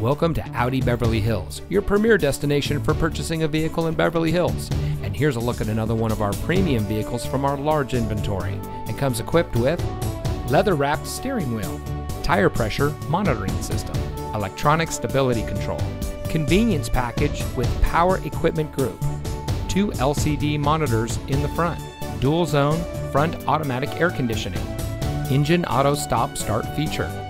Welcome to Audi Beverly Hills, your premier destination for purchasing a vehicle in Beverly Hills. And here's a look at another one of our premium vehicles from our large inventory. It comes equipped with leather wrapped steering wheel, tire pressure monitoring system, electronic stability control, convenience package with power equipment group, two LCD monitors in the front, dual zone front automatic air conditioning, engine auto stop start feature,